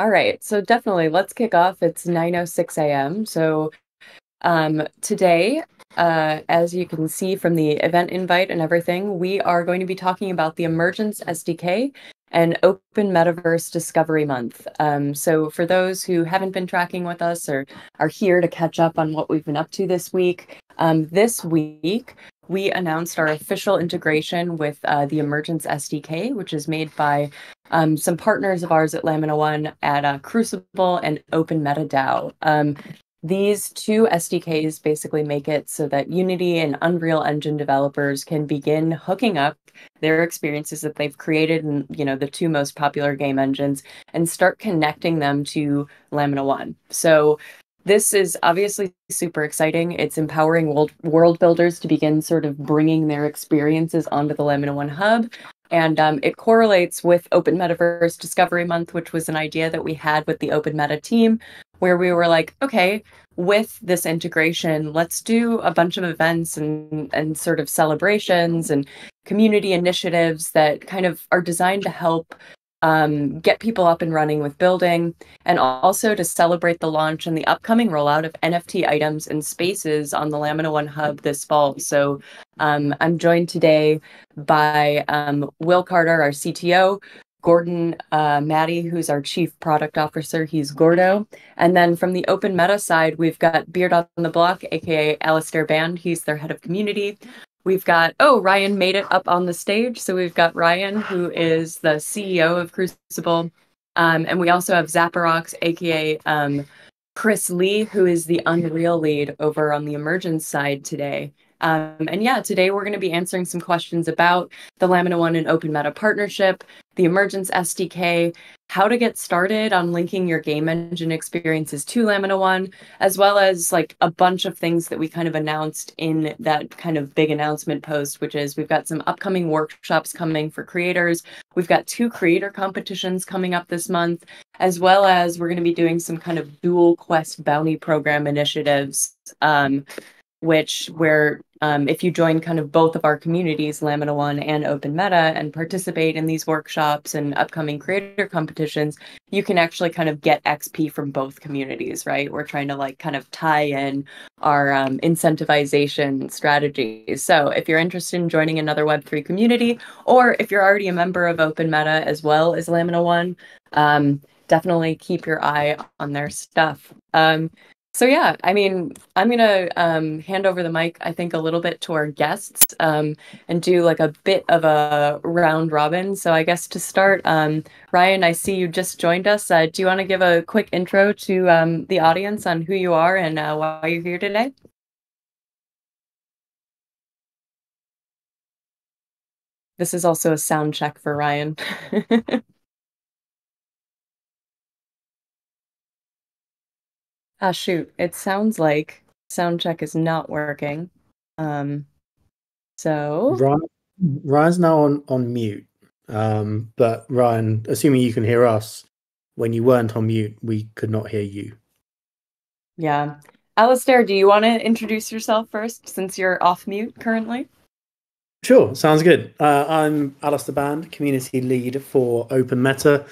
All right, so definitely let's kick off. It's 9:06 a.m. So um, today, uh, as you can see from the event invite and everything, we are going to be talking about the Emergence SDK and Open Metaverse Discovery Month. Um, so for those who haven't been tracking with us or are here to catch up on what we've been up to this week, um, this week we announced our official integration with uh, the Emergence SDK, which is made by um, some partners of ours at Lamina One at uh, Crucible and Open Meta DAO. Um, these two SDKs basically make it so that Unity and Unreal Engine developers can begin hooking up their experiences that they've created in, you know, the two most popular game engines and start connecting them to Lamina One. So this is obviously super exciting. It's empowering world, world builders to begin sort of bringing their experiences onto the Lamina One Hub. And um, it correlates with Open Metaverse Discovery Month, which was an idea that we had with the Open Meta team, where we were like, okay, with this integration, let's do a bunch of events and, and sort of celebrations and community initiatives that kind of are designed to help um, get people up and running with building, and also to celebrate the launch and the upcoming rollout of NFT items and spaces on the Lamina One Hub this fall. So um, I'm joined today by um, Will Carter, our CTO, Gordon uh, Maddie, who's our chief product officer. He's Gordo. And then from the open meta side, we've got Beard on the Block, aka Alistair Band. He's their head of community. We've got, oh, Ryan made it up on the stage. So we've got Ryan, who is the CEO of Crucible. Um, and we also have Zapparox, aka um, Chris Lee, who is the Unreal lead over on the Emergence side today. Um, and yeah, today we're going to be answering some questions about the Lamina One and Open Meta partnership, the Emergence SDK, how to get started on linking your game engine experiences to Lamina One, as well as like a bunch of things that we kind of announced in that kind of big announcement post, which is we've got some upcoming workshops coming for creators. We've got two creator competitions coming up this month, as well as we're going to be doing some kind of dual quest bounty program initiatives. Um, which where um, if you join kind of both of our communities, Lamina One and Open Meta, and participate in these workshops and upcoming creator competitions, you can actually kind of get XP from both communities, right? We're trying to like kind of tie in our um, incentivization strategies. So if you're interested in joining another Web3 community, or if you're already a member of Open Meta as well as Lamina One, um, definitely keep your eye on their stuff. Um, so yeah, I mean, I'm gonna um, hand over the mic. I think a little bit to our guests um, and do like a bit of a round robin. So I guess to start, um, Ryan, I see you just joined us. Uh, do you want to give a quick intro to um, the audience on who you are and uh, why you're here today? This is also a sound check for Ryan. Ah, shoot. It sounds like sound check is not working. Um, so Ryan, Ryan's now on, on mute. Um, but Ryan, assuming you can hear us, when you weren't on mute, we could not hear you. yeah. Alistair, do you want to introduce yourself first since you're off mute currently? Sure, sounds good. Uh, I'm Alistair Band, community lead for Open Meta.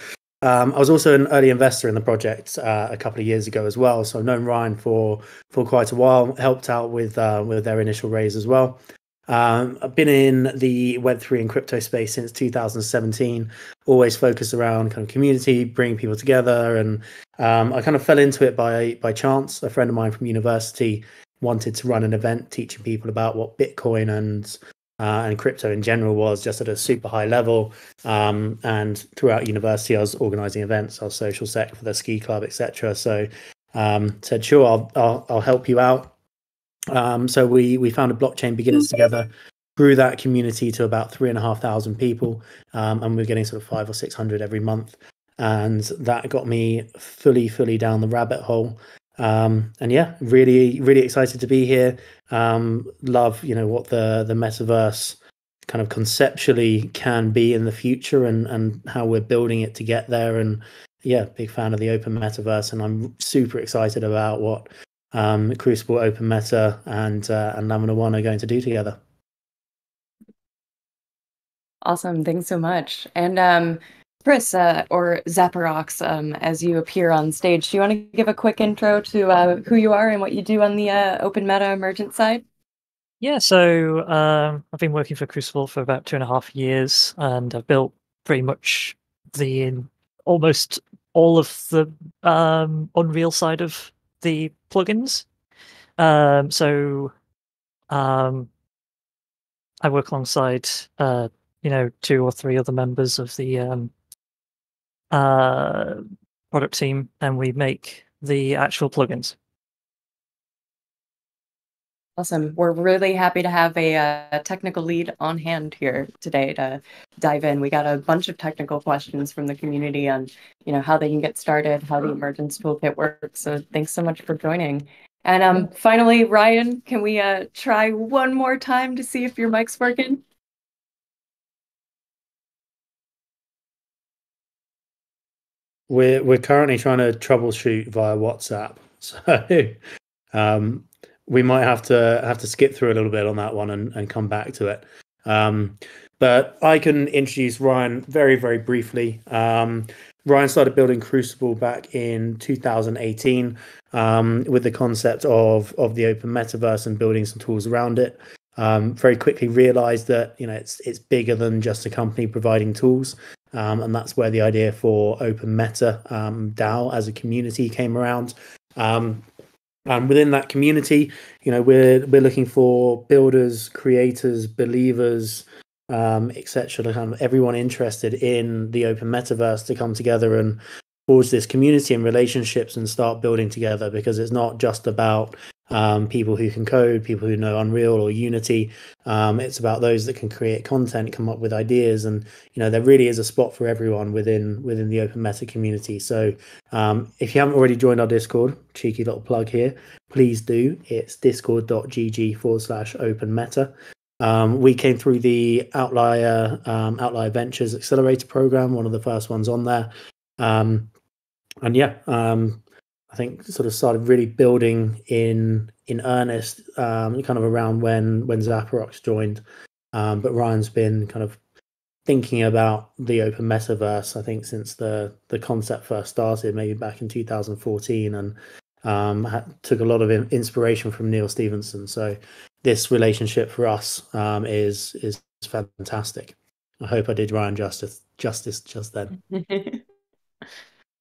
Um, I was also an early investor in the project uh, a couple of years ago as well, so I've known Ryan for for quite a while. Helped out with uh, with their initial raise as well. Um, I've been in the Web three and crypto space since 2017. Always focused around kind of community, bringing people together, and um, I kind of fell into it by by chance. A friend of mine from university wanted to run an event teaching people about what Bitcoin and uh, and crypto in general was just at a super high level. Um, and throughout university, I was organizing events, I was social sec for the ski club, etc. So um, said, sure, I'll, I'll, I'll help you out. Um, so we we found a blockchain beginners together, grew that community to about three and a half thousand people, um, and we're getting sort of five or six hundred every month. And that got me fully, fully down the rabbit hole. Um, and yeah, really, really excited to be here. Um, love, you know, what the the metaverse kind of conceptually can be in the future, and and how we're building it to get there. And yeah, big fan of the open metaverse, and I'm super excited about what um, Crucible, Open Meta, and uh, and Lamina One are going to do together. Awesome. Thanks so much. And um, Chris uh, or Zaparox, um, as you appear on stage, do you want to give a quick intro to uh, who you are and what you do on the uh, Open Meta Emergent side? Yeah, so um, I've been working for Crucible for about two and a half years, and I've built pretty much the almost all of the um, Unreal side of the plugins. Um, so um, I work alongside, uh, you know, two or three other members of the um, uh, product team, and we make the actual plugins. Awesome. We're really happy to have a, a, uh, technical lead on hand here today to dive in. We got a bunch of technical questions from the community on, you know, how they can get started, how the Emergence Toolkit works. So thanks so much for joining. And um, finally, Ryan, can we uh, try one more time to see if your mic's working? We're we're currently trying to troubleshoot via WhatsApp, so um, we might have to have to skip through a little bit on that one and, and come back to it. Um, but I can introduce Ryan very very briefly. Um, Ryan started building Crucible back in 2018 um, with the concept of of the open metaverse and building some tools around it. Um, very quickly realized that you know it's it's bigger than just a company providing tools. Um, and that's where the idea for Open Meta um, DAO as a community came around. Um, and within that community, you know, we're we're looking for builders, creators, believers, um, etc. Kind of everyone interested in the open metaverse to come together and forge this community and relationships and start building together because it's not just about um, people who can code, people who know Unreal or Unity. Um, it's about those that can create content, come up with ideas, and you know there really is a spot for everyone within within the Open Meta community. So um, if you haven't already joined our Discord, cheeky little plug here, please do. It's discord.gg forward slash Open Meta. Um, we came through the Outlier um, Outlier Ventures Accelerator program, one of the first ones on there. Um, and yeah, think sort of started really building in in earnest, um, kind of around when when Zaparox joined. Um, but Ryan's been kind of thinking about the open metaverse. I think since the the concept first started, maybe back in 2014, and um, had, took a lot of inspiration from Neal Stephenson. So this relationship for us um, is is fantastic. I hope I did Ryan justice justice just then.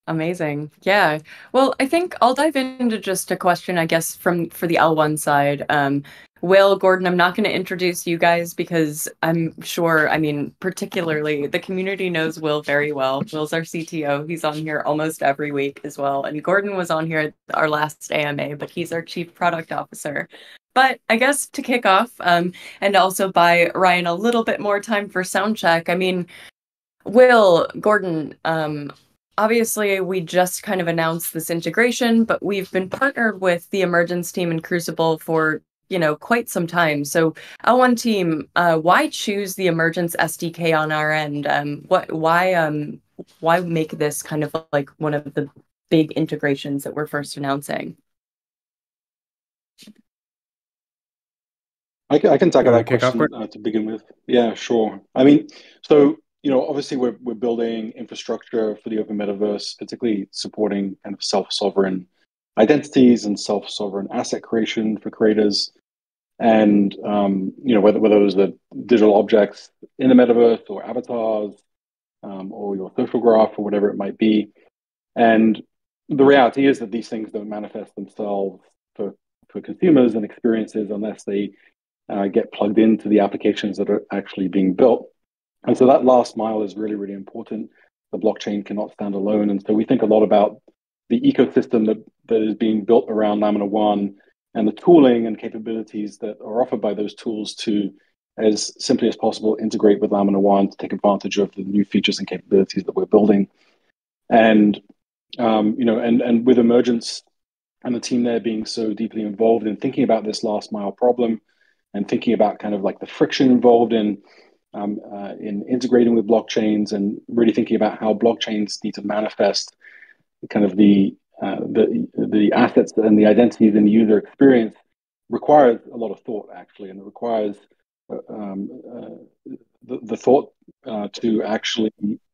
Amazing. Yeah. Well, I think I'll dive into just a question, I guess, from for the L1 side. Um, Will, Gordon, I'm not going to introduce you guys because I'm sure, I mean, particularly the community knows Will very well. Will's our CTO. He's on here almost every week as well. And Gordon was on here at our last AMA, but he's our chief product officer. But I guess to kick off um, and also buy Ryan a little bit more time for sound check, I mean, Will, Gordon, um, obviously we just kind of announced this integration, but we've been partnered with the Emergence team in Crucible for you know quite some time. So L1 team, uh, why choose the Emergence SDK on our end? Um, what why um why make this kind of like one of the big integrations that we're first announcing? I can, I can tackle that question uh, to begin with. Yeah, sure. I mean, so you know, obviously we're we're building infrastructure for the open metaverse, particularly supporting kind of self-sovereign identities and self-sovereign asset creation for creators. And um, you know, whether whether those the digital objects in the metaverse or avatars um, or your social graph or whatever it might be. And the reality is that these things don't manifest themselves for, for consumers and experiences unless they uh, get plugged into the applications that are actually being built. And so that last mile is really, really important. The blockchain cannot stand alone. And so we think a lot about the ecosystem that, that is being built around Lamina One and the tooling and capabilities that are offered by those tools to, as simply as possible, integrate with Lamina One to take advantage of the new features and capabilities that we're building. And um, you know, and and with emergence and the team there being so deeply involved in thinking about this last mile problem and thinking about kind of like the friction involved in um, uh, in integrating with blockchains and really thinking about how blockchains need to manifest kind of the uh, the the assets and the identities and the user experience requires a lot of thought actually, and it requires uh, um, uh, the, the thought uh, to actually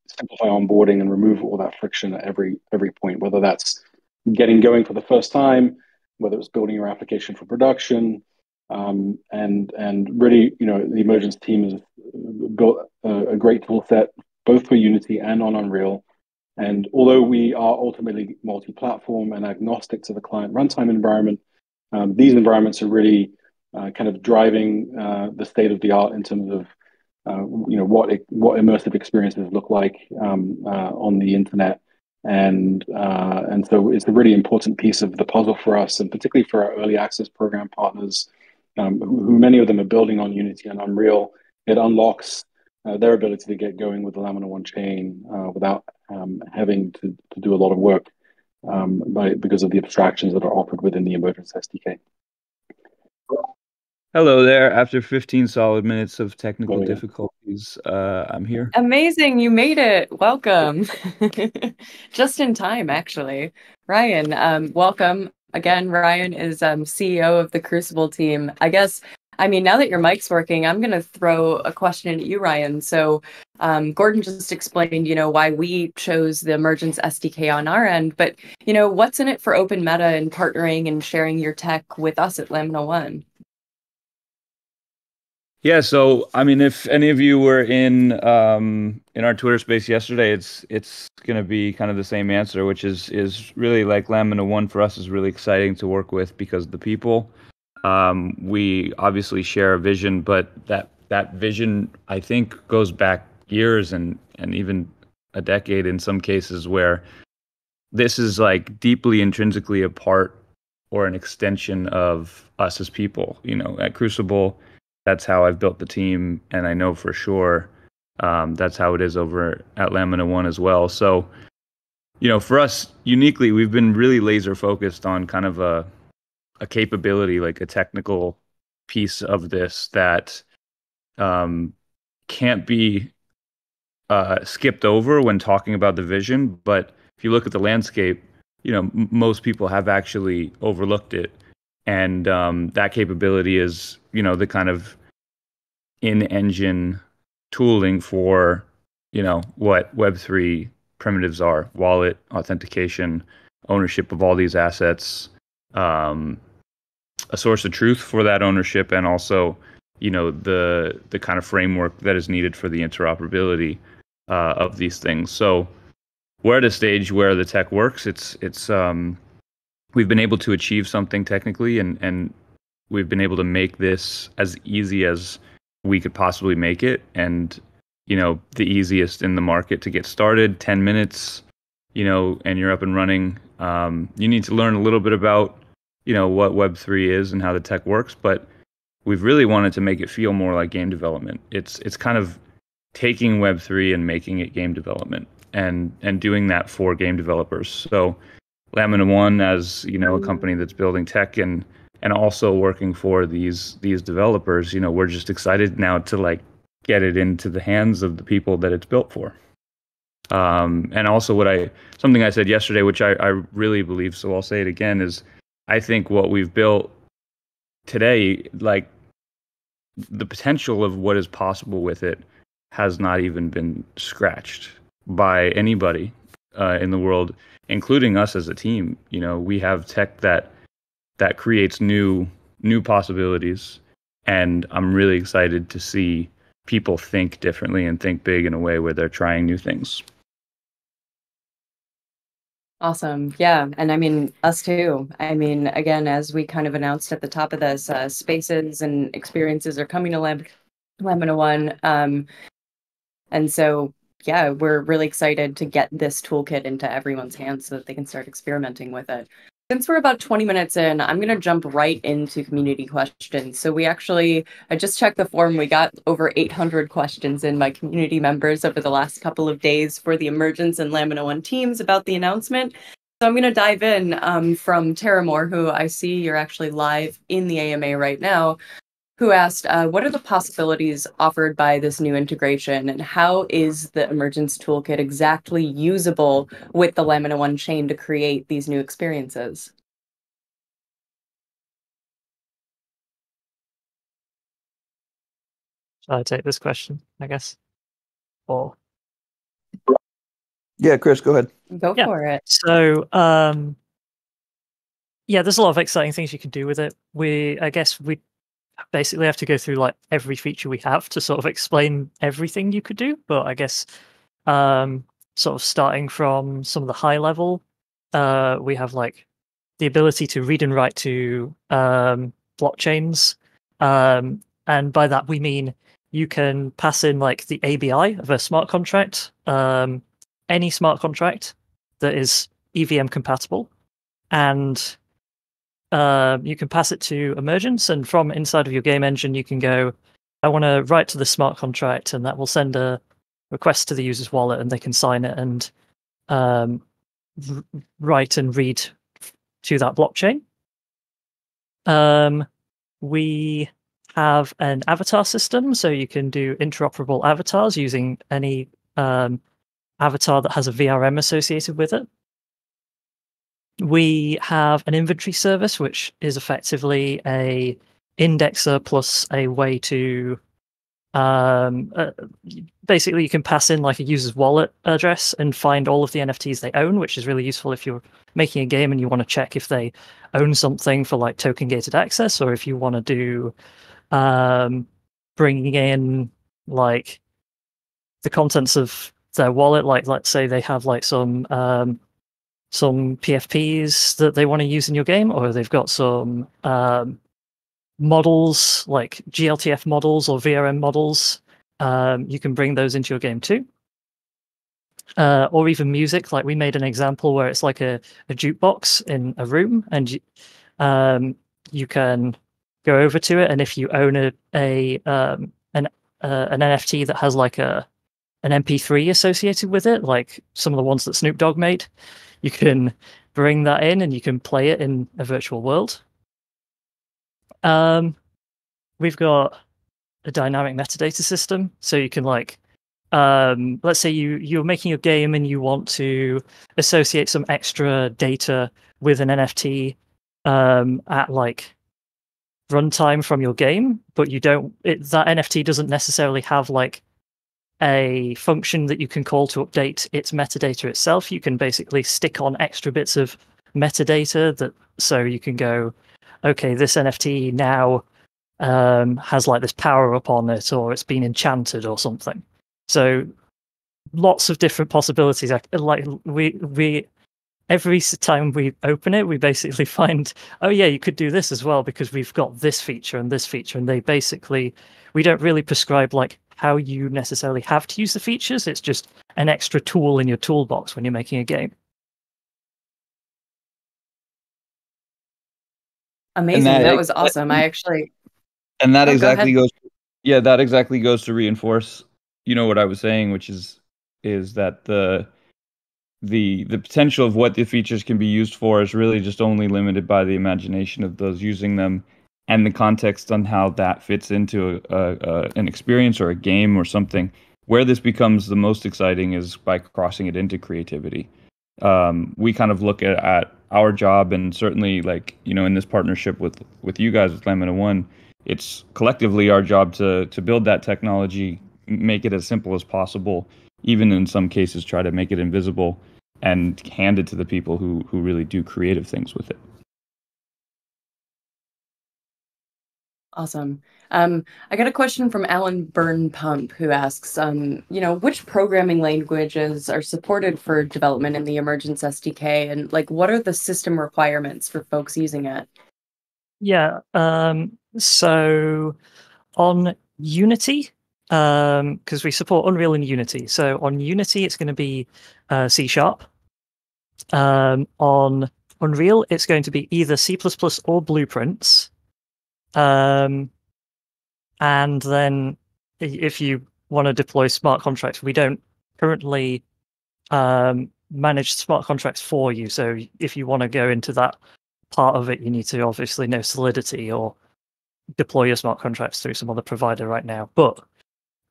simplify onboarding and remove all that friction at every every point, whether that's getting going for the first time, whether it's building your application for production, um, and and really, you know, the emergence team has built a, a, great tool set both for Unity and on Unreal. And although we are ultimately multi-platform and agnostic to the client runtime environment, um, these environments are really uh, kind of driving uh, the state of the art in terms of uh, you know what it, what immersive experiences look like um, uh, on the internet and uh, and so it's a really important piece of the puzzle for us, and particularly for our early access program partners, um, who, who, many of them are building on Unity and Unreal. It unlocks uh, their ability to get going with the Lamina One chain uh, without um, having to, to do a lot of work um, by, because of the abstractions that are offered within the Emergence SDK. Hello there. After 15 solid minutes of technical oh, yeah. difficulties, uh, I'm here. Amazing. You made it. Welcome. Just in time, actually. Ryan, um, welcome. Again, Ryan is um, CEO of the Crucible team. I guess, I mean, now that your mic's working, I'm going to throw a question at you, Ryan. So, um, Gordon just explained, you know, why we chose the Emergence SDK on our end, but, you know, what's in it for Open Meta and partnering and sharing your tech with us at Lamina One? Yeah, so I mean, if any of you were in um, in our Twitter space yesterday, it's it's going to be kind of the same answer, which is is really like Lamina One for us is really exciting to work with because the people. Um, we obviously share a vision, but that that vision I think goes back years and and even a decade in some cases where this is like deeply intrinsically a part or an extension of us as people. You know, at Crucible that's how I've built the team, and I know for sure um, that's how it is over at Lamina One as well. So, you know, for us uniquely, we've been really laser focused on kind of a a capability, like a technical piece of this that um, can't be uh, skipped over when talking about the vision. But if you look at the landscape, you know, m- most people have actually overlooked it and um, that capability is you know the kind of in-engine tooling for you know what web3 primitives are wallet authentication ownership of all these assets um, a source of truth for that ownership and also you know the the kind of framework that is needed for the interoperability uh, of these things. So we're at a stage where the tech works. It's it's um, we've been able to achieve something technically and and we've been able to make this as easy as we could possibly make it. And you know the easiest in the market to get started 10 minutes you know and you're up and running. Um, you need to learn a little bit about you know what web3 is and how the tech works but we've really wanted to make it feel more like game development. It's it's kind of taking web3 and making it game development and and doing that for game developers. So Lamina One as you know a company that's building tech and and also working for these these developers. You know, we're just excited now to like get it into the hands of the people that it's built for. Um, and also, what I something I said yesterday, which I, I really believe, so I'll say it again, is I think what we've built today, like the potential of what is possible with it, has not even been scratched by anybody uh, in the world including us as a team. You know, we have tech that that creates new new possibilities, and I'm really excited to see people think differently and think big in a way where they're trying new things. Awesome. Yeah. And I mean, us too. I mean, again, as we kind of announced at the top of this, uh, spaces and experiences are coming to Lam- Lamina One. Um, and so yeah, we're really excited to get this toolkit into everyone's hands so that they can start experimenting with it. Since we're about 20 minutes in, I'm going to jump right into community questions. So we actually, I just checked the form. We got over 800 questions in by community members over the last couple of days for the Emergence and Lamina One teams about the announcement. So I'm going to dive in um, from Terramore, who I see you're actually live in the AMA right now who asked, uh, What are the possibilities offered by this new integration, and how is the Emergence Toolkit exactly usable with the Lamina One chain to create these new experiences? Shall I take this question, I guess? Or Yeah, Chris, go ahead. Go Yeah. for it. So, um, yeah, there's a lot of exciting things you can do with it. We, I guess, we basically I have to go through like every feature we have to sort of explain everything you could do. But I guess, um, sort of starting from some of the high level, uh, we have like the ability to read and write to um, blockchains, um, and by that we mean you can pass in like the ABI of a smart contract, um, any smart contract that is EVM compatible, and uh, you can pass it to Emergence, and from inside of your game engine, you can go, I want to write to the smart contract, and that will send a request to the user's wallet, and they can sign it and um, r- write and read to that blockchain. Um, we have an avatar system, so you can do interoperable avatars using any um, avatar that has a VRM associated with it. We have an inventory service, which is effectively a indexer plus a way to um, uh, basically you can pass in like a user's wallet address and find all of the NFTs they own, which is really useful if you're making a game and you want to check if they own something for like token gated access or if you want to do um, bringing in like the contents of their wallet. Like let's say they have like some um, some PFPs that they want to use in your game or they've got some um, models like GLTF models or VRM models um, you can bring those into your game too uh, or even music. Like we made an example where it's like a, a jukebox in a room, and you, um, you can go over to it, and if you own a, a um, an uh, an NFT that has like a an MP3 associated with it, like some of the ones that Snoop Dogg made, you can bring that in and you can play it in a virtual world. Um, we've got a dynamic metadata system, so you can like um, let's say you you're making a game and you want to associate some extra data with an NFT um, at like runtime from your game, but you don't it, that NFT doesn't necessarily have like a function that you can call to update its metadata itself. You can basically stick on extra bits of metadata that so you can go, okay, this NFT now um, has like this power up on it, or it's been enchanted or something. So lots of different possibilities. Like we we every time we open it, we basically find oh yeah, you could do this as well because we've got this feature and this feature, and they basically we don't really prescribe like how you necessarily have to use the features. It's just an extra tool in your toolbox when you're making a game. Amazing. that- That, was awesome. I actually and that Oh, exactly ahead. goes yeah that exactly goes to reinforce you know what i was saying which is is that the the the potential of what the features can be used for is really just only limited by the imagination of those using them and the context on how that fits into a, a, a, an experience or a game or something where this becomes the most exciting is by crossing it into creativity. Um, we kind of look at, at our job and certainly like you know in this partnership with with you guys with lamina one it's collectively our job to to build that technology make it as simple as possible even in some cases try to make it invisible and hand it to the people who who really do creative things with it Awesome. Um, I got a question from Alan Byrne Pump who asks, um, you know, which programming languages are supported for development in the Emergence SDK, and like, what are the system requirements for folks using it? Yeah. Um, so on Unity, because we support Unreal and Unity. So on Unity, it's going to be uh, C sharp. Um, on Unreal, it's going to be either C or Blueprints. Um, and then if you want to deploy smart contracts, we don't currently um, manage smart contracts for you. So if you want to go into that part of it, you need to obviously know Solidity or deploy your smart contracts through some other provider right now. But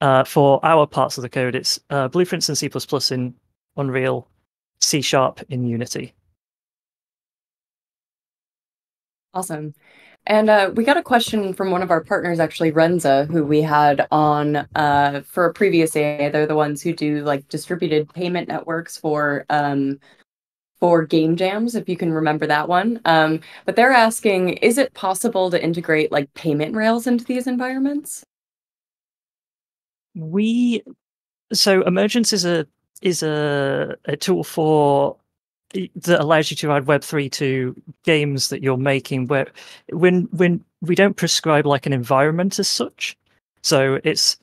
uh, for our parts of the code, it's uh, Blueprints in C++ in Unreal, C Sharp in Unity. Awesome. And uh, we got a question from one of our partners, actually, Renza, who we had on uh, for a previous AA. They're the ones who do like distributed payment networks for um, for game jams, if you can remember that one. Um, but they're asking, is it possible to integrate like payment rails into these environments? We so emergence is a is a, a tool for that allows you to add Web3 to games that you're making where when when we don't prescribe like an environment as such. So it's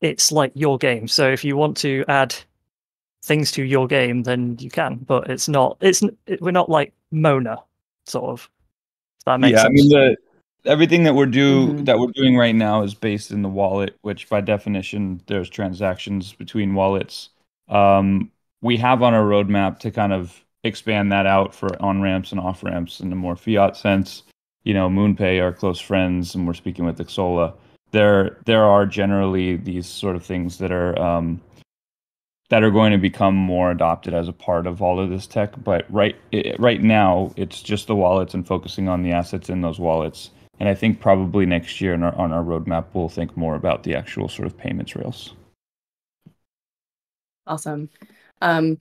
it's like your game. So if you want to add things to your game, then you can, but it's not it's it, we're not like Mona sort of. that makes yeah, sense. I mean the everything that we're do Mhm. that we're doing right now is based in the wallet, which by definition there's transactions between wallets. Um, we have on our roadmap to kind of expand that out for on ramps and off ramps in a more fiat sense. You know, MoonPay are close friends, and we're speaking with Exola. There, there are generally these sort of things that are um, that are going to become more adopted as a part of all of this tech. But right, it, right now, it's just the wallets and focusing on the assets in those wallets. And I think probably next year on our, on our roadmap, we'll think more about the actual sort of payments rails. Awesome. Um,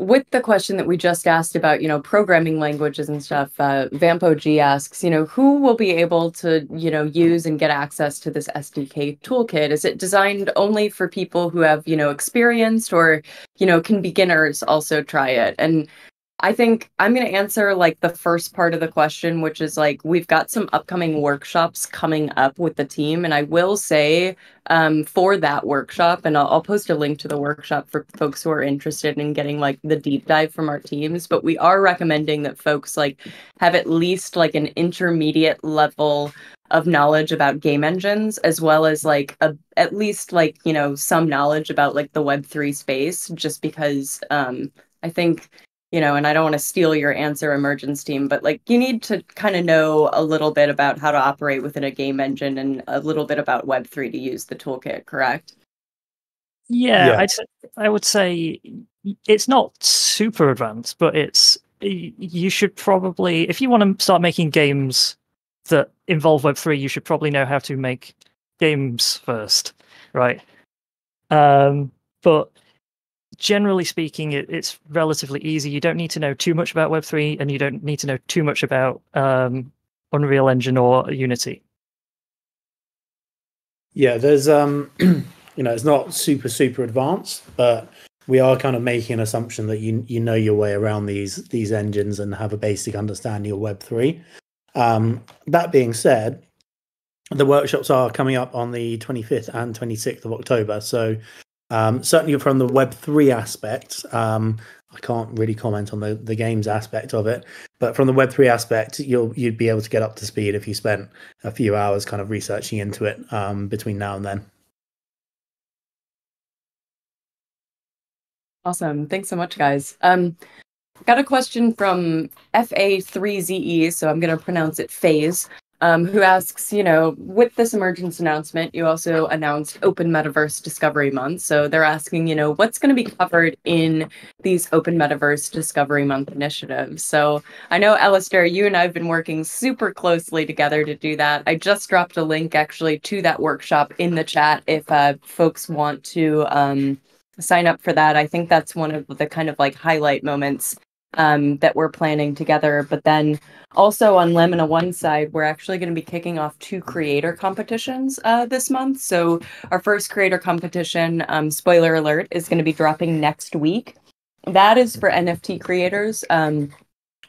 with the question that we just asked about, you know, programming languages and stuff, uh, Vampo G asks, you know, who will be able to, you know, use and get access to this SDK toolkit? Is it designed only for people who have, you know, experienced or, you know, can beginners also try it? And I think I'm going to answer like the first part of the question, which is like we've got some upcoming workshops coming up with the team. And I will say um, for that workshop, and I'll, I'll post a link to the workshop for folks who are interested in getting like the deep dive from our teams. But we are recommending that folks like have at least like an intermediate level of knowledge about game engines as well as like a at least like you know some knowledge about like the web3 space just because um i think you know, and I don't want to steal your answer, emergence team, but like you need to kind of know a little bit about how to operate within a game engine and a little bit about Web3 to use the toolkit, correct? Yeah, Yeah. I'd say, I would say it's not super advanced, but it's you should probably if you want to start making games that involve Web3, you should probably know how to make games first, right? Um, but generally speaking, it, it's relatively easy. You don't need to know too much about Web3, and you don't need to know too much about um, Unreal Engine or Unity. Yeah, there's um, you know, it's not super super advanced, but we are kind of making an assumption that you you know your way around these these engines and have a basic understanding of Web three. Um, that being said, the workshops are coming up on the 25th and 26th of October. So um, certainly from the Web three aspect, um, I can't really comment on the the games aspect of it, but from the Web three aspect, you'll you'd be able to get up to speed if you spent a few hours kind of researching into it um, between now and then. Awesome. Thanks so much, guys. Um, got a question from FA3ZE, so I'm going to pronounce it Phase, um, who asks, you know, with this emergence announcement, you also announced Open Metaverse Discovery Month. So they're asking, you know, what's going to be covered in these Open Metaverse Discovery Month initiatives. So I know, Alistair, you and I have been working super closely together to do that. I just dropped a link actually to that workshop in the chat if uh, folks want to. Um, sign up for that. I think that's one of the kind of like highlight moments um, that we're planning together. But then also on Lamina One side, we're actually going to be kicking off two creator competitions uh, this month. So our first creator competition, um, spoiler alert, is going to be dropping next week. That is for NFT creators. Um,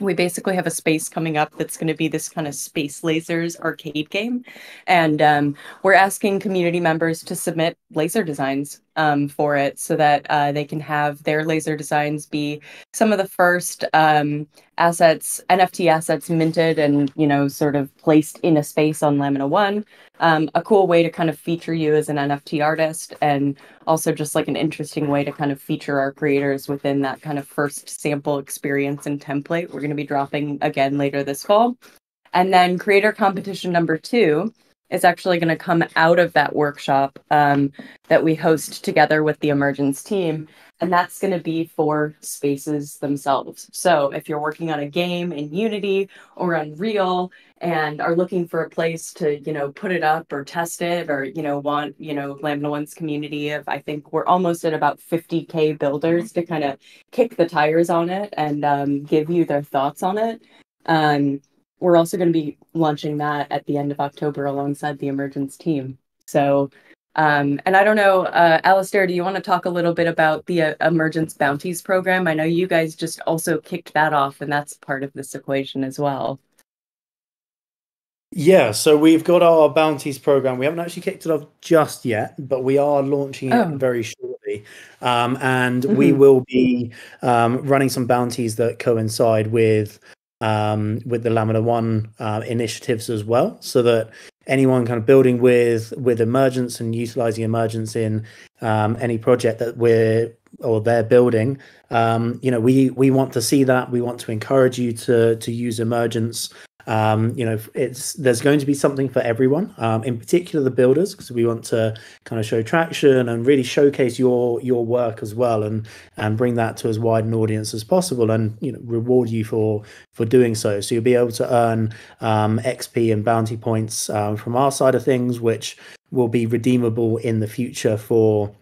we basically have a space coming up that's going to be this kind of space lasers arcade game and um, we're asking community members to submit laser designs um, for it so that uh, they can have their laser designs be some of the first um, assets nft assets minted and you know sort of placed in a space on lamina one. Um, a cool way to kind of feature you as an nft artist and also just like an interesting way to kind of feature our creators within that kind of first sample experience and template we're going to be dropping again later this fall. And then creator competition number two is actually going to come out of that workshop um, that we host together with the Emergence team. And that's going to be for spaces themselves. So if you're working on a game in Unity or Unreal and are looking for a place to, you know, put it up or test it or, you know, want, you know, Lamina One's community of, I think we're almost at about 50K builders to kind of kick the tires on it and um, give you their thoughts on it. Um, we're also going to be launching that at the end of October alongside the Emergence team. So, um, and I don't know, uh, Alistair, do you want to talk a little bit about the uh, Emergence Bounties program? I know you guys just also kicked that off, and that's part of this equation as well. Yeah, so we've got our bounties program. We haven't actually kicked it off just yet, but we are launching it oh. very shortly. Um, and mm-hmm. we will be um, running some bounties that coincide with um, with the Lamina One uh, initiatives as well, so that anyone kind of building with with emergence and utilizing emergence in um, any project that we're or they're building, um, you know, we we want to see that. We want to encourage you to to use emergence um, you know, it's there's going to be something for everyone, um, in particular the builders, because we want to kind of show traction and really showcase your your work as well, and and bring that to as wide an audience as possible, and you know, reward you for for doing so. So you'll be able to earn um, XP and bounty points um, from our side of things, which will be redeemable in the future for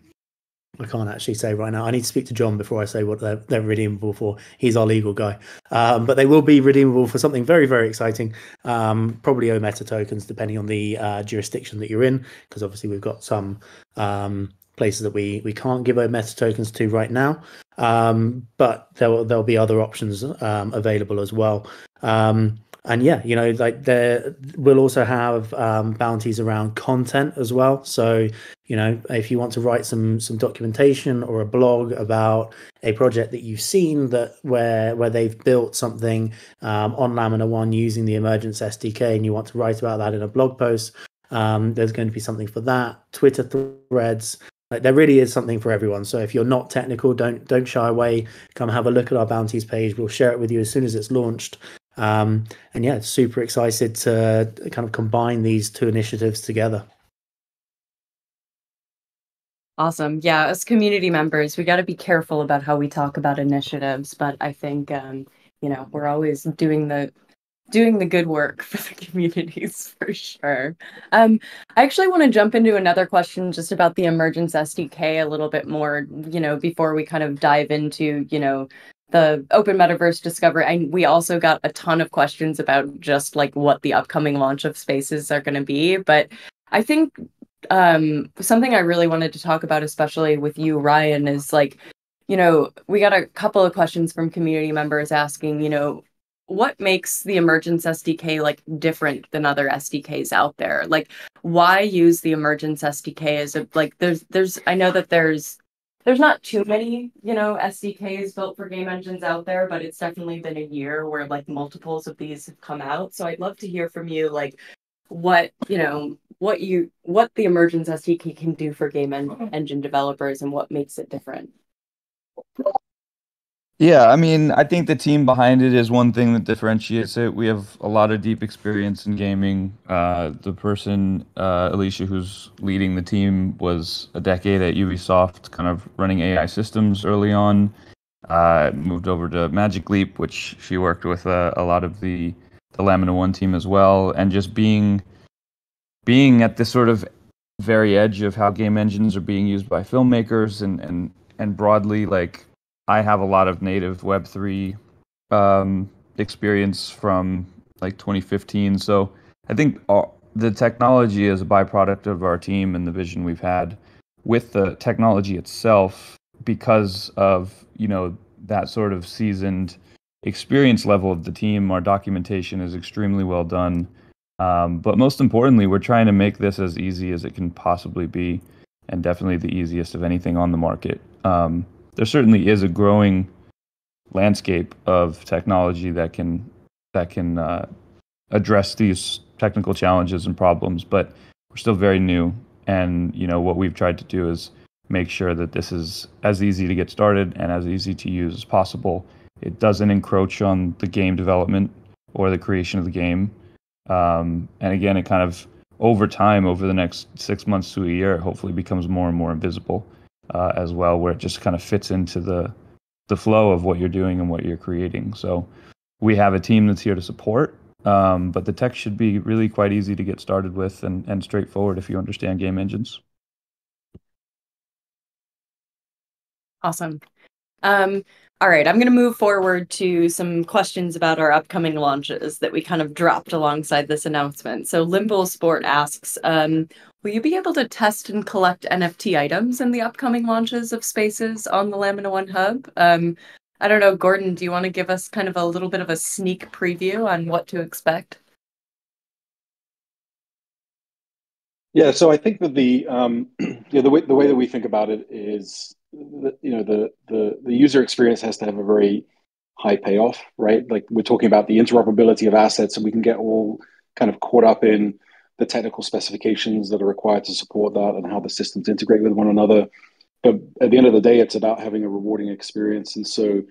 I can't actually say right now. I need to speak to John before I say what they're, they're redeemable for. He's our legal guy. Um, but they will be redeemable for something very, very exciting. Um, probably OMeta tokens, depending on the uh, jurisdiction that you're in, because obviously we've got some um, places that we, we can't give OMeta tokens to right now. Um, but there there'll be other options um, available as well. Um, and yeah, you know, like there, we'll also have um, bounties around content as well. So, you know, if you want to write some some documentation or a blog about a project that you've seen that where where they've built something um, on Lamina One using the Emergence SDK, and you want to write about that in a blog post, um, there's going to be something for that. Twitter threads, like there really is something for everyone. So if you're not technical, don't don't shy away. Come have a look at our bounties page. We'll share it with you as soon as it's launched. Um, and yeah, super excited to kind of combine these two initiatives together. Awesome. Yeah, as community members, we got to be careful about how we talk about initiatives, but I think um, you know, we're always doing the doing the good work for the communities for sure. Um, I actually want to jump into another question just about the Emergence SDK a little bit more, you know, before we kind of dive into, you know, the open metaverse discovery and we also got a ton of questions about just like what the upcoming launch of spaces are going to be but i think um something i really wanted to talk about especially with you ryan is like you know we got a couple of questions from community members asking you know what makes the emergence sdk like different than other sdks out there like why use the emergence sdk as a like there's there's i know that there's there's not too many, you know, SDKs built for game engines out there, but it's definitely been a year where like multiples of these have come out. So I'd love to hear from you, like what you know, what you what the Emergence SDK can do for game en- engine developers and what makes it different. Yeah, I mean, I think the team behind it is one thing that differentiates it. We have a lot of deep experience in gaming. Uh, the person, uh, Alicia, who's leading the team, was a decade at Ubisoft, kind of running AI systems early on. Uh, moved over to Magic Leap, which she worked with uh, a lot of the the Lamina One team as well, and just being being at this sort of very edge of how game engines are being used by filmmakers and and and broadly like I have a lot of native Web3 um, experience from like 2015. So I think the technology is a byproduct of our team and the vision we've had with the technology itself because of, you know, that sort of seasoned experience level of the team. Our documentation is extremely well done. Um, but most importantly, we're trying to make this as easy as it can possibly be and definitely the easiest of anything on the market. Um, there certainly is a growing landscape of technology that can that can uh, address these technical challenges and problems, but we're still very new. And you know what we've tried to do is make sure that this is as easy to get started and as easy to use as possible. It doesn't encroach on the game development or the creation of the game. Um, and again, it kind of over time, over the next six months to a year, hopefully becomes more and more invisible uh, as well, where it just kind of fits into the the flow of what you're doing and what you're creating. So we have a team that's here to support, um, but the tech should be really quite easy to get started with and, and straightforward if you understand game engines. Awesome. Um, all right, I'm going to move forward to some questions about our upcoming launches that we kind of dropped alongside this announcement. So Limbo Sport asks, um, will you be able to test and collect NFT items in the upcoming launches of spaces on the Lamina One Hub? Um, I don't know, Gordon, do you want to give us kind of a little bit of a sneak preview on what to expect? Yeah, so I think that the um, yeah the way the way that we think about it is the, you know the, the the user experience has to have a very high payoff, right? Like we're talking about the interoperability of assets, and we can get all kind of caught up in the technical specifications that are required to support that and how the systems integrate with one another. But at the end of the day, it's about having a rewarding experience, and so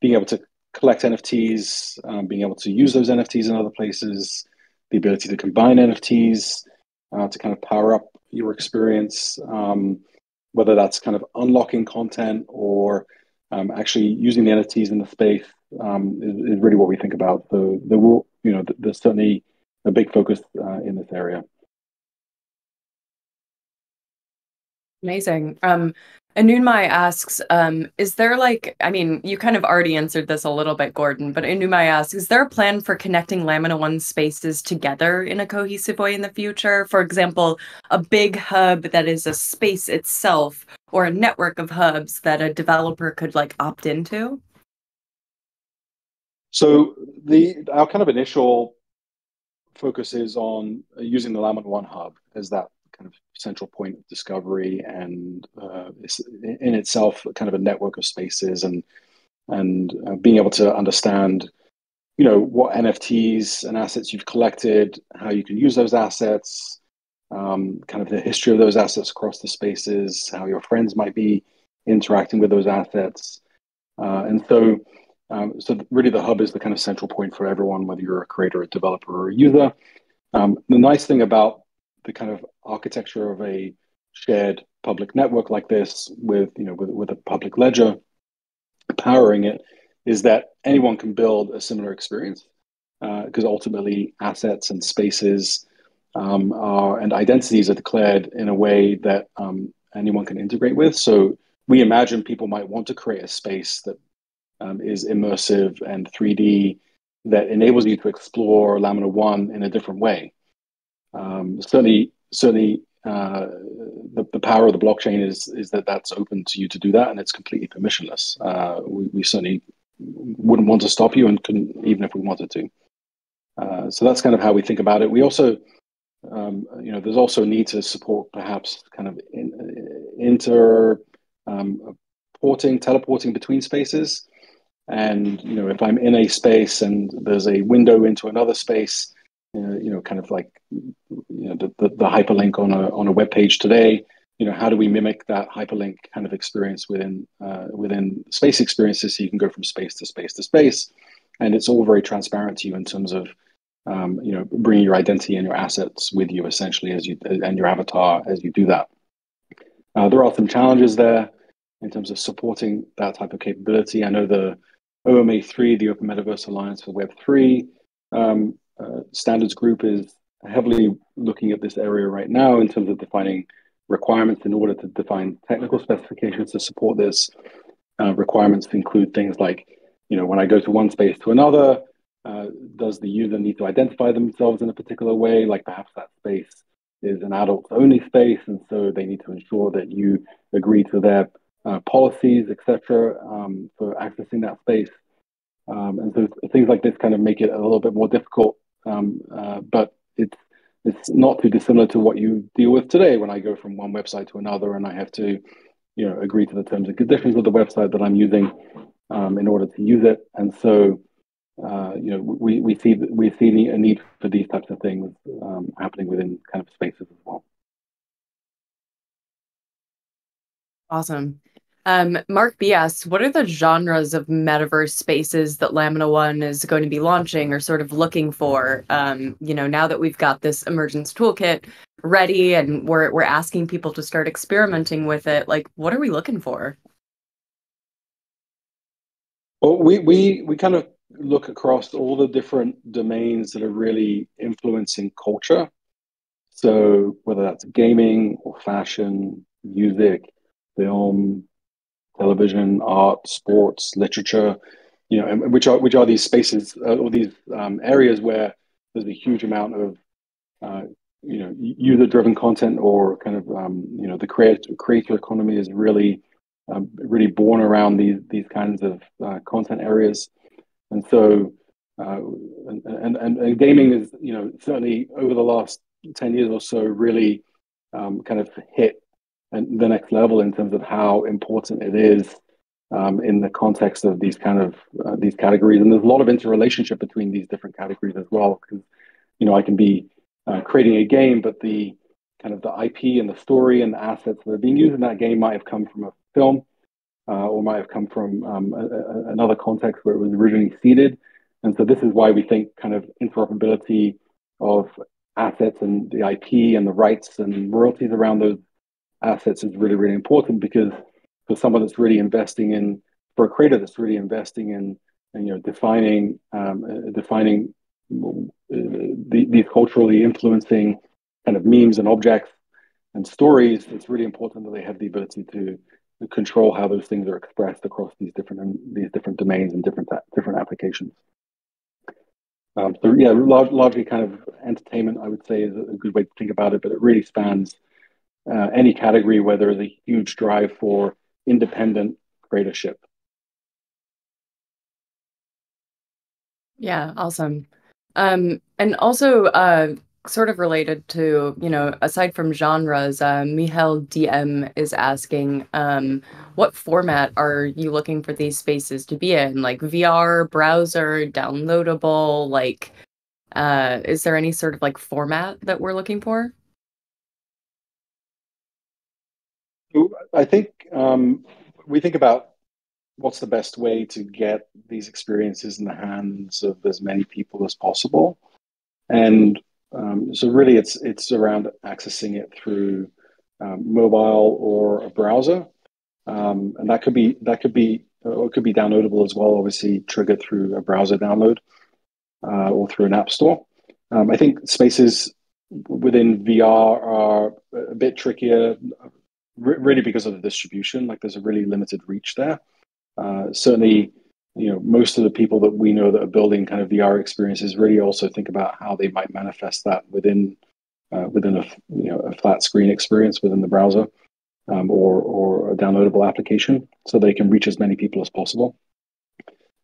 being able to collect NFTs, um, being able to use those NFTs in other places, the ability to combine NFTs uh, to kind of power up your experience. Um, whether that's kind of unlocking content or um, actually using the NFTs in the space um, is, is, really what we think about. So there will, you know, there's certainly a big focus uh, in this area. Amazing. Um, Anunmai asks, um, is there like, I mean, you kind of already answered this a little bit, Gordon, but Anunmai asks, is there a plan for connecting Lamina One spaces together in a cohesive way in the future? For example, a big hub that is a space itself or a network of hubs that a developer could like opt into? So the our kind of initial focus is on using the Lamina One hub as that kind of central point of discovery and uh, in itself kind of a network of spaces and and uh, being able to understand you know what nfts and assets you've collected how you can use those assets um, kind of the history of those assets across the spaces how your friends might be interacting with those assets. Uh, and so um, so really the hub is the kind of central point for everyone whether you're a creator a developer or a user. Um, the nice thing about the kind of architecture of a shared public network like this with you know with, with a public ledger powering it is that anyone can build a similar experience because uh, ultimately assets and spaces um, are, and identities are declared in a way that um, anyone can integrate with. So we imagine people might want to create a space that um, is immersive and 3d that enables you to explore lamina 1 in a different way um, certainly, certainly, uh, the, the power of the blockchain is is that that's open to you to do that, and it's completely permissionless. Uh, we, we, certainly wouldn't want to stop you, and couldn't even if we wanted to. Uh, so that's kind of how we think about it. We also, um, you know, there's also a need to support perhaps kind of in, inter um, porting, teleporting between spaces. And you know, if I'm in a space and there's a window into another space, uh, you know, kind of like you know the, the, the, hyperlink on a on a web page today. You know, how do we mimic that hyperlink kind of experience within uh, within space experiences so you can go from space to space to space, and it's all very transparent to you in terms of um, you know bringing your identity and your assets with you essentially as you and your avatar as you do that. Uh, there are some challenges there in terms of supporting that type of capability. I know the OMA3, the Open Metaverse Alliance for Web3, um, uh, standards group is heavily looking at this area right now in terms of defining requirements in order to define technical specifications to support this. Uh, requirements include things like, you know, when I go to one space to another, uh, does the user need to identify themselves in a particular way? Like perhaps that space is an adult only space, and so they need to ensure that you agree to their uh, policies, etc., um, for accessing that space. Um, and so things like this kind of make it a little bit more difficult um, uh, but it's it's not too dissimilar to what you deal with today when I go from one website to another and I have to, you know, agree to the terms and conditions of the website that I'm using um, in order to use it. And so, uh, you know, we, we see we see a need for these types of things um, happening within kind of spaces as well. Awesome. Um, Mark B asks, what are the genres of metaverse spaces that Lamina One is going to be launching or sort of looking for? Um, you know, now that we've got this emergence toolkit ready and we're we're asking people to start experimenting with it, like what are we looking for? Well, we we we kind of look across all the different domains that are really influencing culture. So whether that's gaming or fashion, music, film, television, art, sports, literature, you know, which are which are these spaces uh, or these um, areas where there's a huge amount of uh, you know user-driven content or kind of um, you know the creator creator economy is really um, really born around these these kinds of uh, content areas, and so uh, and, and, and gaming is you know certainly over the last ten years or so really um, kind of hit and the next level in terms of how important it is um, in the context of these kind of uh, these categories. And there's a lot of interrelationship between these different categories as well. Because you know, I can be uh, creating a game, but the kind of the IP and the story and the assets that are being used in that game might have come from a film. Uh, or might have come from um, a, a, another context where it was originally seeded. And so this is why we think kind of interoperability of assets and the IP and the rights and royalties around those assets is really, really important because for someone that's really investing in, for a creator that's really investing in, and, you know, defining, um, uh, defining uh, the, these culturally influencing kind of memes and objects and stories, it's really important that they have the ability to control how those things are expressed across these different these different domains and different different applications. Um, so yeah, largely kind of entertainment, I would say, is a good way to think about it. But it really spans uh, any category where there's a huge drive for independent creatorship. Yeah, awesome. Um, and also, uh, sort of related to, you know, aside from genres, uh, Mihail DM is asking, um, what format are you looking for these spaces to be in? Like VR, browser, downloadable? Like, uh, is there any sort of like format that we're looking for? I think um, we think about what's the best way to get these experiences in the hands of as many people as possible, and um, so really it's it's around accessing it through um, mobile or a browser, um, and that could be that could be it could be downloadable as well. Obviously, triggered through a browser download uh, or through an app store. Um, I think spaces within VR are a bit trickier really because of the distribution. Like there's a really limited reach there. Uh, certainly, you know, most of the people that we know that are building kind of VR experiences really also think about how they might manifest that within uh, within a you know a flat screen experience within the browser um, or or a downloadable application, so they can reach as many people as possible.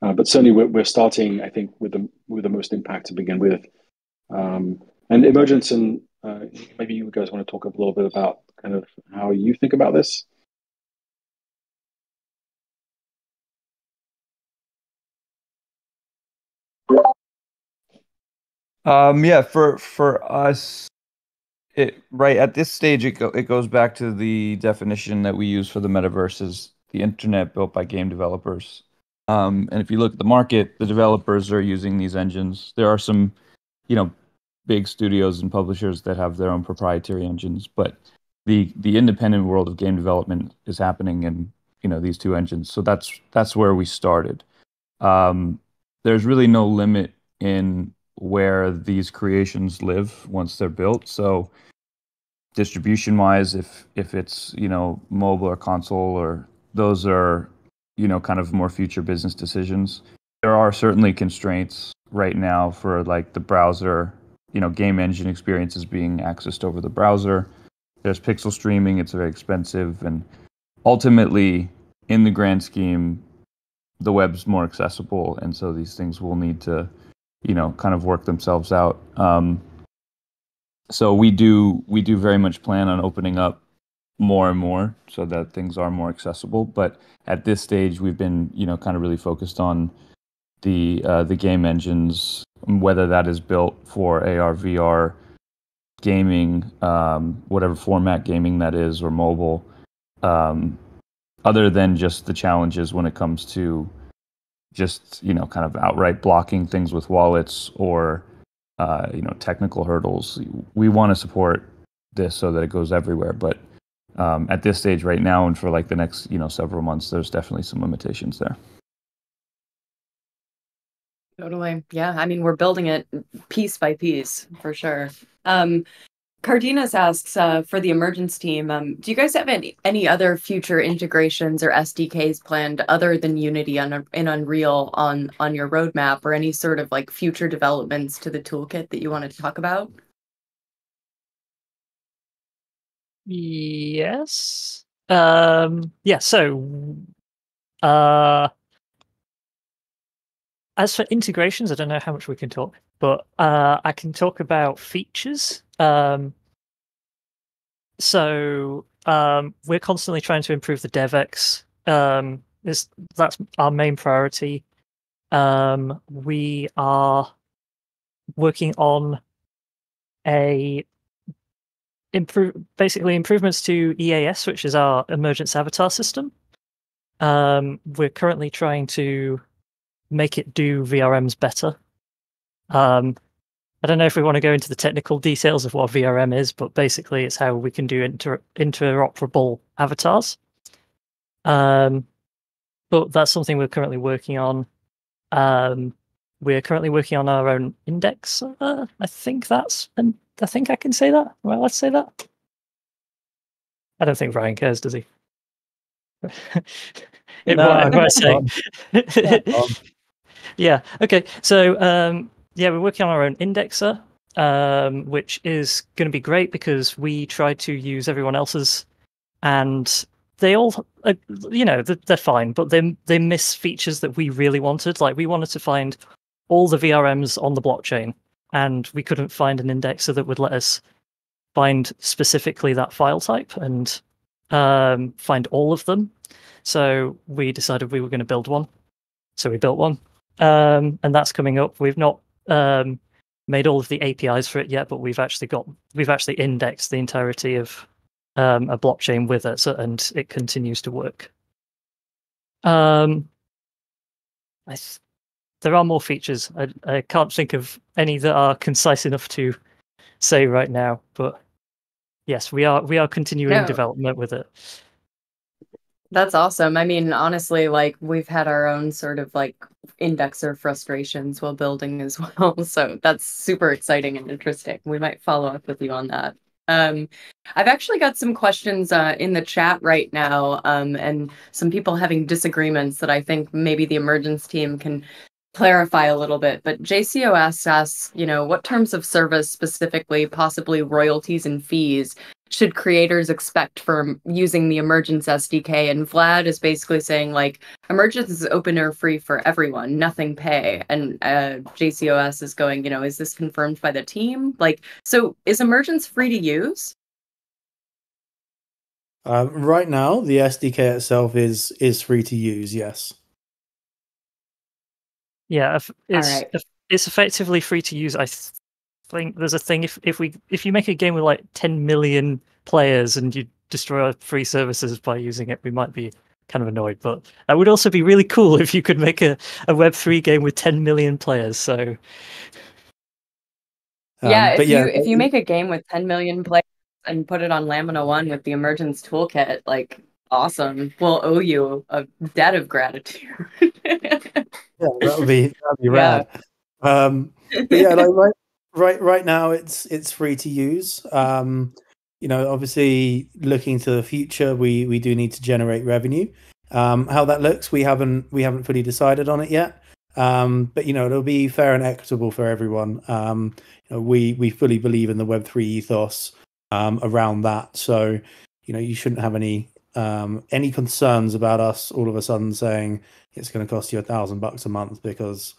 Uh, but certainly, we're, we're starting, I think, with the with the most impact to begin with. Um, and emergence and uh, maybe you guys want to talk a little bit about kind of how you think about this? Um, yeah, for for us, it right at this stage, it go, it goes back to the definition that we use for the metaverse is the internet built by game developers. Um, and if you look at the market, the developers are using these engines. There are some, you know, big studios and publishers that have their own proprietary engines, but the the independent world of game development is happening in you know these two engines. So that's that's where we started. Um, there's really no limit in where these creations live once they're built. So distribution wise, if if it's you know mobile or console or those are you know kind of more future business decisions. There are certainly constraints right now for like the browser, you know, game engine experiences being accessed over the browser. There's pixel streaming it's very expensive and ultimately in the grand scheme the web's more accessible and so these things will need to you know kind of work themselves out. Um, so we do we do very much plan on opening up more and more so that things are more accessible but at this stage we've been you know kind of really focused on the uh, the game engines whether that is built for AR VR gaming, um, whatever format gaming that is, or mobile, um, other than just the challenges when it comes to just you know kind of outright blocking things with wallets or uh, you know technical hurdles. We want to support this so that it goes everywhere, but um, at this stage right now and for like the next you know several months, there's definitely some limitations there. Totally. Yeah. I mean, we're building it piece by piece for sure. Um, Cardenas asks uh, for the emergence team, um, do you guys have any, any other future integrations or SDKs planned other than Unity on, in Unreal on, on your roadmap or any sort of like future developments to the toolkit that you want to talk about? Yes. Um, yeah, so uh, as for integrations, I don't know how much we can talk, but uh, I can talk about features. Um, so um, we're constantly trying to improve the DevX. Um, that's our main priority. Um, we are working on a improve basically improvements to EAS, which is our emergence avatar system. Um, we're currently trying to make it do VRMs better. Um, I don't know if we want to go into the technical details of what VRM is, but basically it's how we can do inter- interoperable avatars. Um, but that's something we're currently working on. Um, we're currently working on our own index. Uh, I think that's, and I think I can say that. Well, let's say that. I don't think Ryan cares, does he? it, no, what, I say. yeah. Okay. So um, yeah, we're working on our own indexer, um, which is going to be great because we try to use everyone else's, and they all, uh, you know, they're fine, but they they miss features that we really wanted. Like we wanted to find all the VRMs on the blockchain, and we couldn't find an indexer that would let us find specifically that file type and um, find all of them. So we decided we were going to build one. So we built one, um, and that's coming up. We've not um, made all of the APIs for it yet, but we've actually got we've actually indexed the entirety of um, a blockchain with it, so, and it continues to work. Um, I th- there are more features. I, I can't think of any that are concise enough to say right now, but yes, we are we are continuing no. development with it. That's awesome. I mean, honestly, like we've had our own sort of like indexer frustrations while building as well. So that's super exciting and interesting. We might follow up with you on that. Um, I've actually got some questions uh, in the chat right now, um, and some people having disagreements that I think maybe the emergence team can clarify a little bit. But JCOS asks, you know, what terms of service specifically, possibly royalties and fees, should creators expect from using the Emergence SDK? And Vlad is basically saying like Emergence is open or free for everyone, nothing pay. And uh, JCOS is going, you know, is this confirmed by the team? Like, so is Emergence free to use? Uh, right now, the SDK itself is is free to use. Yes. Yeah, it's right. it's effectively free to use. I think there's a thing if if we if you make a game with like 10 million players and you destroy our free services by using it, we might be kind of annoyed. But that would also be really cool if you could make a, a Web three game with 10 million players. So yeah, um, if yeah, you if you make a game with 10 million players and put it on Lamina One with the Emergence Toolkit, like awesome. We'll owe you a debt of gratitude. yeah, that would be that'd be rad. Yeah. Um, yeah, like, right, right now it's it's free to use. Um you know obviously looking to the future we we do need to generate revenue. Um how that looks we haven't we haven't fully decided on it yet. Um but you know it'll be fair and equitable for everyone. Um you know, we we fully believe in the web3 ethos um around that. So you know you shouldn't have any um any concerns about us all of a sudden saying it's going to cost you a thousand bucks a month because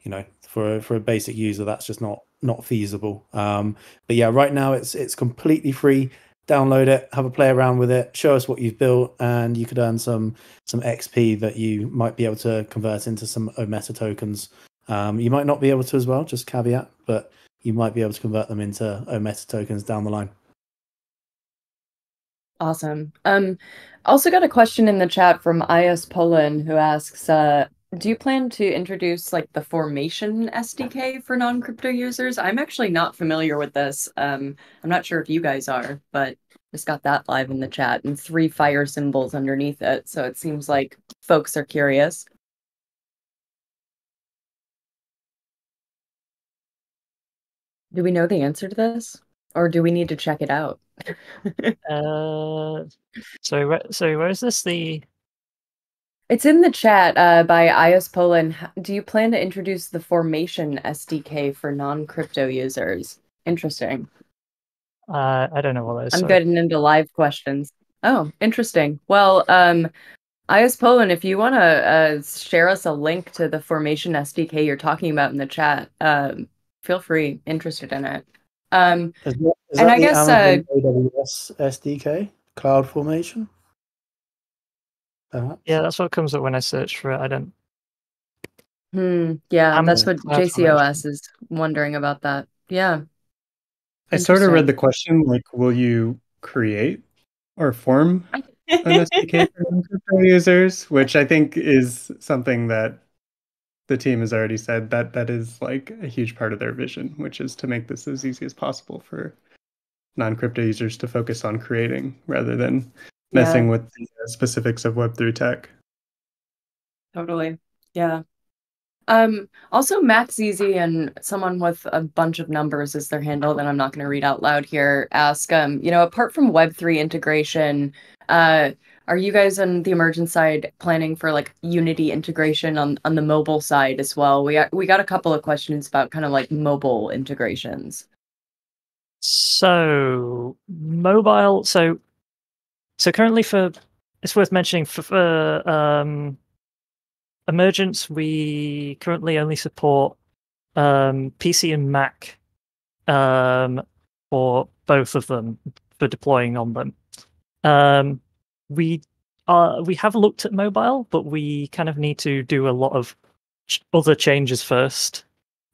you know for for a basic user that's just not not feasible. Um, but yeah, right now it's it's completely free. Download it, have a play around with it, show us what you've built, and you could earn some some XP that you might be able to convert into some Ometa tokens. Um, you might not be able to as well, just caveat, but you might be able to convert them into Ometa tokens down the line. Awesome. Um, also got a question in the chat from IS Poland who asks, uh, do you plan to introduce like the formation SDK for non-crypto users? I'm actually not familiar with this. Um, I'm not sure if you guys are, but just got that live in the chat and three fire symbols underneath it. So it seems like folks are curious. Do we know the answer to this? Or do we need to check it out? uh, so, so where is this? The it's in the chat uh, by IS Poland. Do you plan to introduce the Formation SDK for non-crypto users? Interesting. Uh, I don't know what that is. I'm sorry. getting into live questions. Oh, interesting. Well, um, IS Poland, if you want to uh, share us a link to the Formation SDK you're talking about in the chat, um, feel free. Interested in it. Um, is that, is and I guess uh, AWS SDK Cloud Formation. Perhaps? Yeah, that's what comes up when I search for it. I don't. Hmm. Yeah, I'm that's what JCOS is wondering about that. Yeah. I sort of read the question like, will you create or form an SDK for non-crypto users? Which I think is something that the team has already said that that is like a huge part of their vision, which is to make this as easy as possible for non-crypto users to focus on creating rather than messing yeah. with the specifics of Web3 tech. Totally. Yeah. Um, also, Max Easy and someone with a bunch of numbers is their handle that I'm not going to read out loud here. Ask, um, you know, apart from Web3 integration, uh, are you guys on the emergent side planning for like Unity integration on on the mobile side as well? We got, we got a couple of questions about kind of like mobile integrations. So mobile. So so currently, for it's worth mentioning for, for um, Emergence, we currently only support um, PC and Mac um, for both of them for deploying on them. Um, we uh, we have looked at mobile, but we kind of need to do a lot of ch- other changes first.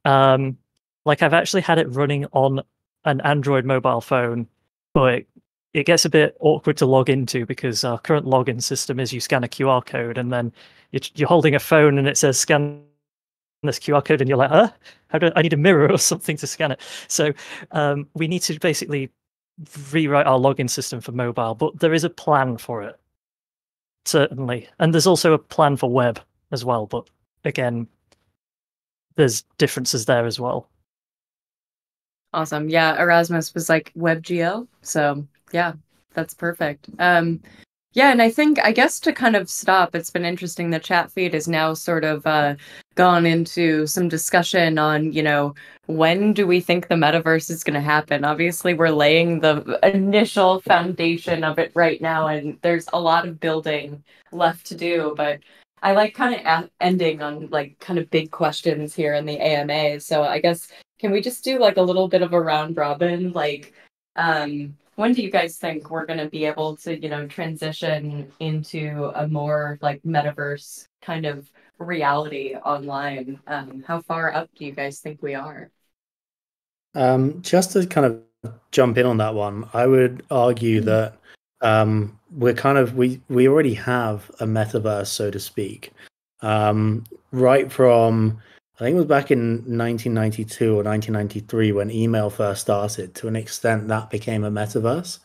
Um, like I've actually had it running on an Android mobile phone, but it it gets a bit awkward to log into because our current login system is you scan a QR code and then you're, holding a phone and it says scan this QR code and you're like, huh? How do I need a mirror or something to scan it? So um, we need to basically rewrite our login system for mobile, but there is a plan for it, certainly, and there's also a plan for web as well. But again, there's differences there as well. Awesome. Yeah, Erasmus was like WebGL, so yeah, that's perfect. Um, yeah, and I think I guess to kind of stop, it's been interesting. The chat feed has now sort of uh, gone into some discussion on, you know, when do we think the metaverse is going to happen? Obviously, we're laying the initial foundation of it right now, and there's a lot of building left to do. But I like kind of a- ending on like kind of big questions here in the AMA. So I guess can we just do like a little bit of a round robin, like um when do you guys think we're going to be able to you know transition into a more like metaverse kind of reality online? Um, how far up do you guys think we are? Um, just to kind of jump in on that one i would argue mm-hmm. that um, we're kind of we we already have a metaverse so to speak. Um, right from I think it was back in 1992 or 1993 when email first started. To an extent, that became a metaverse,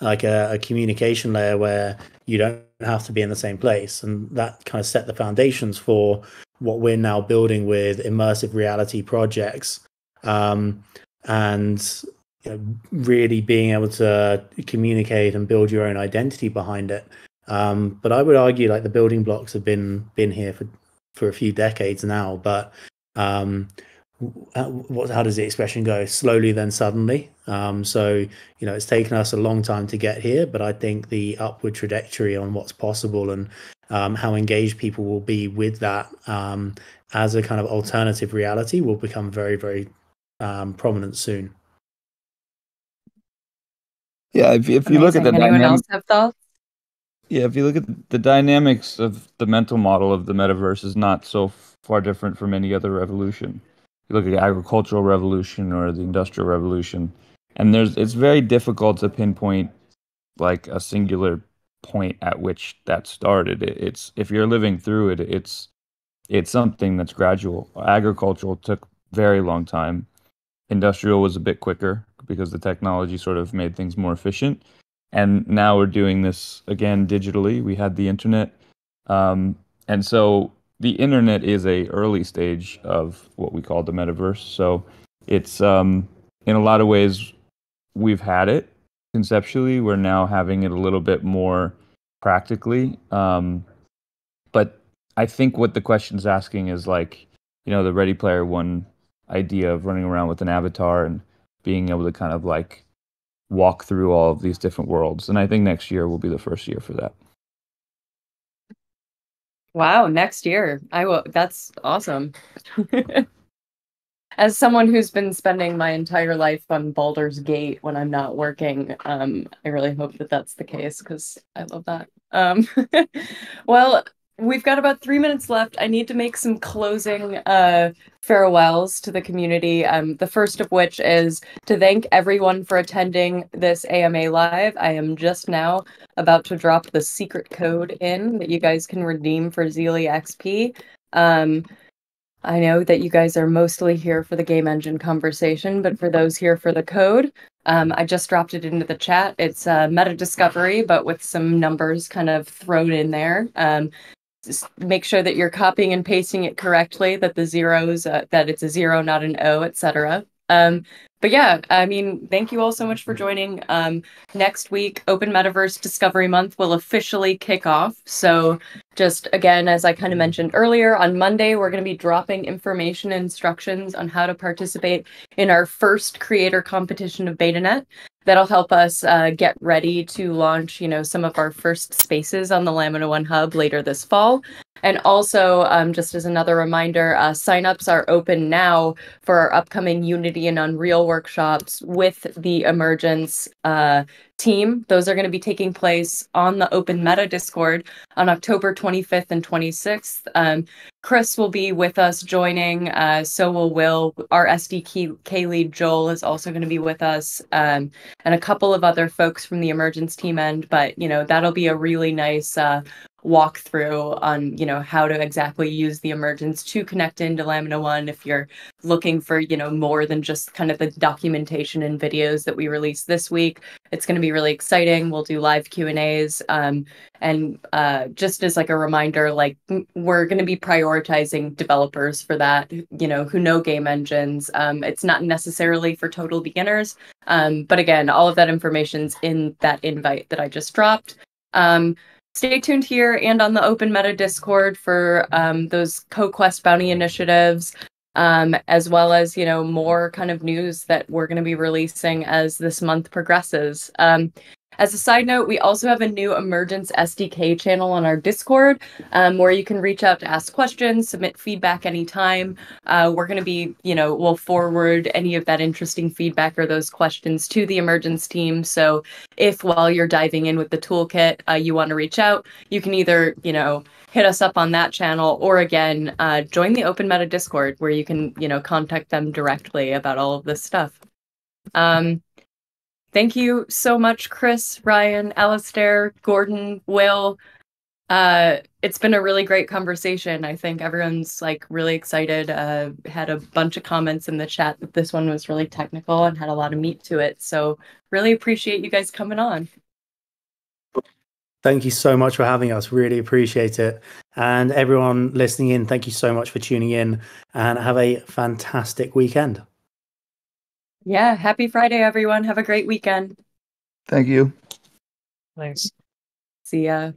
like a, a, communication layer where you don't have to be in the same place. And that kind of set the foundations for what we're now building with immersive reality projects. Um, and you know, really being able to communicate and build your own identity behind it. Um, but I would argue like the building blocks have been been here for for a few decades now, but um, what, how does the expression go? Slowly, then suddenly. Um, so, you know, it's taken us a long time to get here, but I think the upward trajectory on what's possible and um, how engaged people will be with that um, as a kind of alternative reality will become very, very um, prominent soon. Yeah, if, if you look at the anyone dynamic, else have thoughts? Yeah, if you look at the dynamics of the mental model of the metaverse is not so far different from any other revolution. You look at the agricultural revolution or the industrial revolution, and there's it's very difficult to pinpoint like a singular point at which that started. It, it's if you're living through it, it's it's something that's gradual. Agricultural took very long time. Industrial was a bit quicker because the technology sort of made things more efficient. And now we're doing this again digitally. We had the internet, um, and so the internet is a early stage of what we call the metaverse. So it's um, in a lot of ways we've had it conceptually. We're now having it a little bit more practically. Um, but I think what the question's asking is like, you know, the Ready Player One idea of running around with an avatar and being able to kind of like walk through all of these different worlds. And I think next year will be the first year for that. Wow, next year. I will that's awesome. As someone who's been spending my entire life on Baldur's Gate when I'm not working, um, I really hope that that's the case because I love that. Um, well, we've got about three minutes left. I need to make some closing uh, farewells to the community. Um, the first of which is to thank everyone for attending this AMA live. I am just now about to drop the secret code in that you guys can redeem for Xelia XP. Um, I know that you guys are mostly here for the game engine conversation, but for those here for the code, um, I just dropped it into the chat. It's uh, meta discovery, but with some numbers kind of thrown in there. Um, make sure that you're copying and pasting it correctly, that the zeros, uh, that it's a zero, not an O, etc. Um, but yeah, I mean, thank you all so much for joining. Um, next week, Open Metaverse Discovery Month will officially kick off. So, just again, as I kind of mentioned earlier, on Monday, we're going to be dropping information instructions on how to participate in our first creator competition of BetaNet. That'll help us uh, get ready to launch, you know, some of our first spaces on the Lamina One Hub later this fall. And also, um, just as another reminder, uh, signups are open now for our upcoming Unity and Unreal workshops with the Emergence uh, team. Those are going to be taking place on the Open Meta Discord on October 25th and 26th. Um, Chris will be with us joining. Uh, so will Will. Our SDK lead Joel is also going to be with us, um, and a couple of other folks from the Emergence team end. But you know that'll be a really nice uh, walkthrough on you know how to exactly use the emergence to connect into lamina one if you're looking for you know more than just kind of the documentation and videos that we released this week. It's going to be really exciting. We'll do live q and a's um, and uh, just as like a reminder like we're going to be prioritizing developers for that you know who know game engines. Um, it's not necessarily for total beginners um, but again all of that information's in that invite that i just dropped. Um, stay tuned here and on the Open Meta Discord for um, those co-quest bounty initiatives, um, as well as you know more kind of news that we're going to be releasing as this month progresses. Um, as a side note, we also have a new Emergence SDK channel on our Discord um, where you can reach out to ask questions, submit feedback anytime. Uh, we're going to be, you know, we'll forward any of that interesting feedback or those questions to the Emergence team. So if while you're diving in with the toolkit, uh, you want to reach out, you can either, you know, hit us up on that channel or again, uh, join the Open Meta Discord where you can, you know, contact them directly about all of this stuff. Um, Thank you so much, Chris, Ryan, Alistair, Gordon, Will. Uh, it's been a really great conversation. I think everyone's like really excited. Uh, had a bunch of comments in the chat that this one was really technical and had a lot of meat to it. So really appreciate you guys coming on. Thank you so much for having us. Really appreciate it. And everyone listening in, thank you so much for tuning in and have a fantastic weekend. Yeah. Happy Friday, everyone. Have a great weekend. Thank you. Thanks. See ya.